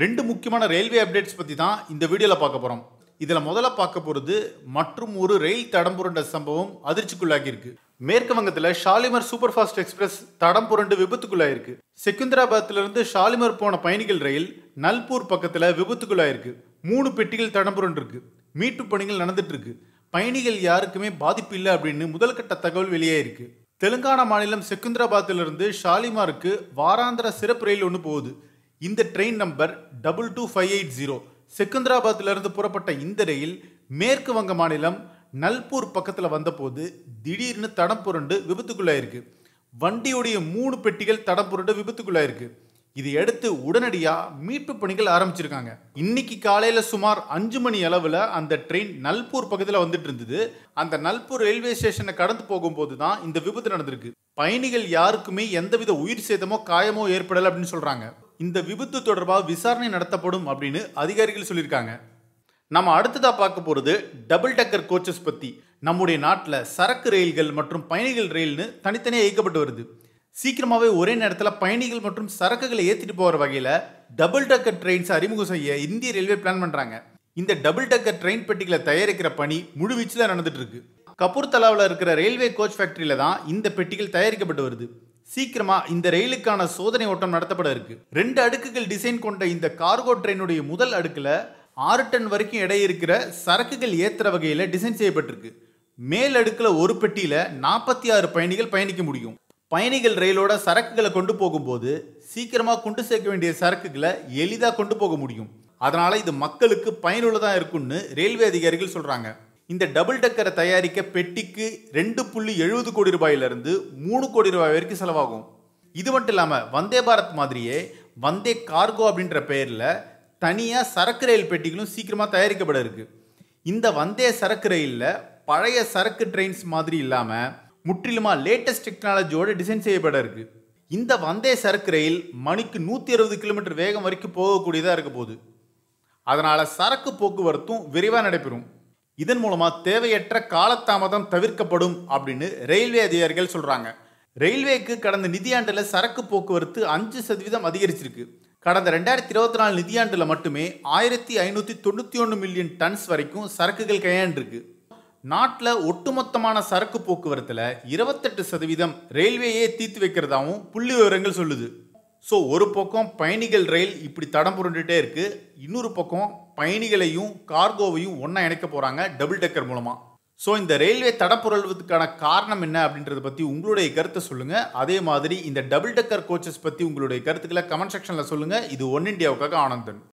ரெண்டு முக்கியமான railway updates பற்றி தான் இந்த வீடியோவில் பார்க்க போகிறோம் இதில் முதல்ல பார்க்க போகிறது மற்றும் ஒரு ரயில் தடம் புரண்ட சம்பவம் அதிர்ச்சிக்குள்ளாகியிருக்கு மேற்கு வங்கத்தில் ஷாலிமர் சூப்பர் ஃபாஸ்ட் எக்ஸ்பிரஸ் தடம் புரண்டு விபத்துக்குள்ளாயிருக்கு செகுந்தராபாத்திலிருந்து ஷாலிமர் போன பயணிகள் ரயில் நல்பூர் பக்கத்தில் விபத்துக்குள்ளாயிருக்கு மூணு பெட்டிகள் தடம் புரண்டுருக்கு மீட்பு பணிகள் நடந்துட்டுருக்கு பயணிகள் யாருக்குமே பாதிப்பு இல்லை அப்படின்னு முதல்கட்ட தகவல் வெளியாயிருக்கு தெலுங்கானா மாநிலம் செகுந்தராபாத்திலிருந்து ஷாலிமாருக்கு வாராந்திர சிறப்பு ரயில் ஒன்று போகுது. இந்த train number double two five eight zero செகந்திராபாத்திலிருந்து புறப்பட்ட இந்த ரயில் மேற்கு வங்க மாநிலம் நல்பூர் பக்கத்தில் வந்தபோது திடீர்னு தடம் புரண்டு விபத்துக்குள்ளாயிருக்கு. வண்டியுடைய மூணு பெட்டிகள் தடம் புரண்டு விபத்துக்குள்ளாயிருக்கு. இதை அடுத்து உடனடியாக மீட்பு பணிகள் ஆரம்பிச்சிருக்காங்க. இன்னைக்கு காலையில் சுமார் அஞ்சு மணி அளவில் அந்த ட்ரெயின் நல்பூர் பக்கத்தில் வந்துட்டு இருந்தது அந்த நல்பூர் ரயில்வே ஸ்டேஷனை கடந்து போகும்போது தான் இந்த விபத்து நடந்திருக்கு. பயணிகள் யாருக்குமே எந்தவித உயிர் சேதமோ காயமோ ஏற்படலை அப்படின்னு சொல்கிறாங்க இந்த விபத்து தொடர்பாக விசாரணை நடத்தப்படும் அப்படின்னு அதிகாரிகள் சொல்லியிருக்காங்க. நம்ம அடுத்ததாக பார்க்க போகிறது டபுள் டக்கர் கோச்சஸ் பற்றி நம்முடைய நாட்டில் சரக்கு ரயில்கள் மற்றும் பயணிகள் ரயில்னு தனித்தனியாக இயக்கப்பட்டு வருது. சீக்கிரமாகவே ஒரே நேரத்தில் பயணிகள் மற்றும் சரக்குகளை ஏற்றிட்டு போகிற வகையில் டபுள் டக்கர் ட்ரெயின்ஸ் அறிமுகம் செய்ய இந்திய ரயில்வே பிளான் பண்ணுறாங்க இந்த டபுள் டக்கர் ட்ரெயின் பெட்டிகளை தயாரிக்கிற பணி முழுவீச்சில் நடந்துட்டு இருக்கு. கபூர்தலாவில் இருக்கிற ரயில்வே கோச் ஃபேக்டரியில தான் இந்த பெட்டிகள் தயாரிக்கப்பட்டு வருது. சீக்கிரமா இந்த ரயிலுக்கான சோதனை ஓட்டம் நடத்தப்பட இருக்கு. ரெண்டு அடுக்குகள் டிசைன் கொண்ட இந்த கார்கோ ட்ரெயினுடைய முதல் அடுக்குல ஆறு டன் வரைக்கும் எடை இருக்கிற சரக்குகள் ஏற்றுற வகையில் டிசைன் செய்யப்பட்டிருக்கு. மேல் அடுக்கில் ஒரு பெட்டியில் நாற்பத்தி ஆறு பயணிகள் பயணிக்க முடியும். பயணிகள் ரயிலோட சரக்குகளை கொண்டு போகும்போது சீக்கிரமாக கொண்டு சேர்க்க வேண்டிய சரக்குகளை எளிதாக கொண்டு போக முடியும். அதனால் இது மக்களுக்கு பயனுள்ளதாக இருக்கும்னு ரயில்வே அதிகாரிகள் சொல்கிறாங்க இந்த டபுள் டக்கரை தயாரிக்க பெட்டிக்கு ரெண்டு புள்ளி எழுபது கோடி ரூபாயிலிருந்து மூணு கோடி ரூபாய் வரைக்கும் செலவாகும். இது மட்டும் இல்லாமல் வந்தே பாரத் மாதிரியே வந்தே கார்கோ அப்படின்ற பெயரில் தனியாக சரக்கு ரயில் பெட்டிகளும் சீக்கிரமாக தயாரிக்கப்பட இருக்கு. இந்த வந்தே சரக்கு ரயிலில் பழைய சரக்கு ட்ரெயின்ஸ் மாதிரி இல்லாமல் முற்றிலுமாக லேட்டஸ்ட் டெக்னாலஜியோட டிசைன் செய்யப்பட இருக்கு. இந்த வந்தே சரக்கு ரயில் மணிக்கு நூற்றி அறுபது கிலோமீட்டர் வேகம் வரைக்கும் போகக்கூடியதாக இருக்க போகுது. அதனால் சரக்கு போக்குவரத்தும் விரைவாக நடைபெறும். இதன் மூலமாக தேவையற்ற காலதாமதம் தவிர்க்கப்படும் அப்படின்னு ரயில்வே அதிகாரிகள் சொல்கிறாங்க ரயில்வேக்கு கடந்த நிதியாண்டில் சரக்கு போக்குவரத்து அஞ்சு சதவீதம் அதிகரிச்சிருக்கு. கடந்த ரெண்டாயிரத்தி இருபத்தி நாலு நிதியாண்டில் மட்டுமே ஆயிரத்தி ஐநூற்றி தொண்ணூற்றி ஒன்று மில்லியன் டன்ஸ் வரைக்கும் சரக்குகள் கையாண்டிருக்கு. நாட்டில் ஒட்டுமொத்தமான சரக்கு போக்குவரத்தில் இருபத்தெட்டு சதவீதம் ரயில்வேயே தீர்த்து வைக்கிறதாகவும் புள்ளி விவரங்கள் சொல்லுது. ஸோ ஒரு பக்கம் பயணிகள் ரயில் இப்படி தடம் புரண்டுட்டே இருக்குது இன்னொரு பக்கம் பயணிகளையும் கார்கோவையும் ஒன்றா இணைக்க போகிறாங்க டபுள் டெக்கர் மூலமாக ஸோ இந்த ரயில்வே தடப்புரல்வதுக்கான காரணம் என்ன அப்படின்றத பற்றி உங்களுடைய கருத்தை சொல்லுங்கள் அதே மாதிரி இந்த டபுள் டெக்கர் கோச்சஸ் பற்றி உங்களுடைய கருத்துக்களை கமெண்ட் செக்ஷனில் சொல்லுங்கள் இது ஒன் இண்டியாவுக்காக ஆனந்தன்.